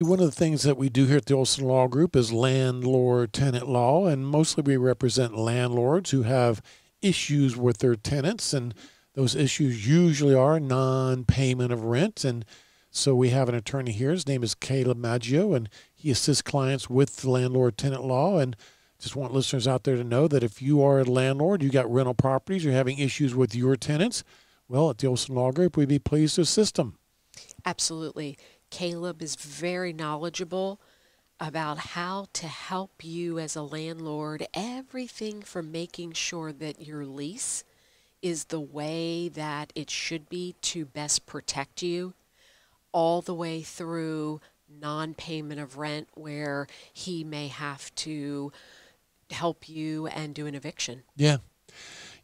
One of the things that we do here at the Olsen Law Group is landlord tenant law, and mostly we represent landlords who have issues with their tenants, and those issues usually are non payment of rent. And so we have an attorney here. His name is Caleb Maggio, and he assists clients with landlord tenant law. And just want listeners out there to know that if you are a landlord, you got rental properties, you're having issues with your tenants, well, at the Olsen Law Group, we'd be pleased to assist them. Absolutely. Caleb is very knowledgeable about how to help you as a landlord, everything from making sure that your lease is the way that it should be to best protect you, all the way through non payment of rent, where he may have to help you and do an eviction. Yeah.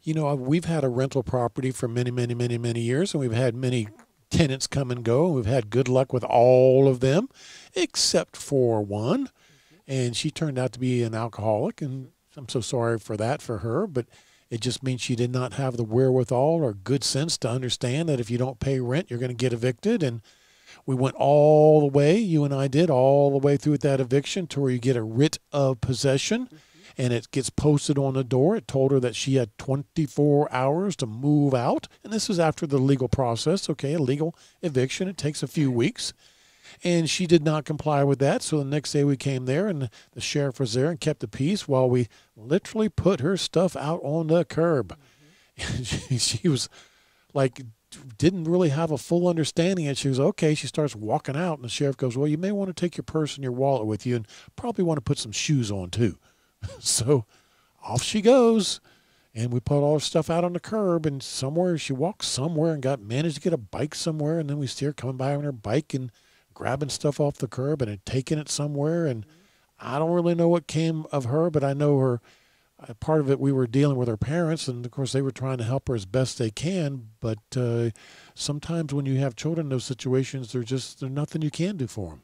You know, uh, we've had a rental property for many, many, many, many years, and we've had many tenants come and go. We've had good luck with all of them, except for one. And she turned out to be an alcoholic, and I'm so sorry for that for her. But it just means she did not have the wherewithal or good sense to understand that if you don't pay rent, you're going to get evicted. And we went all the way, you and I did, all the way through that eviction to where you get a writ of possession and it gets posted on the door. It told her that she had 24 hours to move out. And this was after the legal process. Okay, a legal eviction, it takes a few weeks. And she did not comply with that. So the next day we came there, and the sheriff was there and kept the peace while we literally put her stuff out on the curb. Mm-hmm. she, she was like, didn't really have a full understanding. And she was okay. She starts walking out, and the sheriff goes, Well, you may want to take your purse and your wallet with you, and probably want to put some shoes on too. so off she goes. And we put all her stuff out on the curb, and somewhere she walked somewhere and got managed to get a bike somewhere. And then we see her coming by on her bike and grabbing stuff off the curb and had taken it somewhere. And I don't really know what came of her, but I know her. Uh, part of it, we were dealing with her parents, and of course, they were trying to help her as best they can. But uh, sometimes when you have children in those situations, there's just there's nothing you can do for them.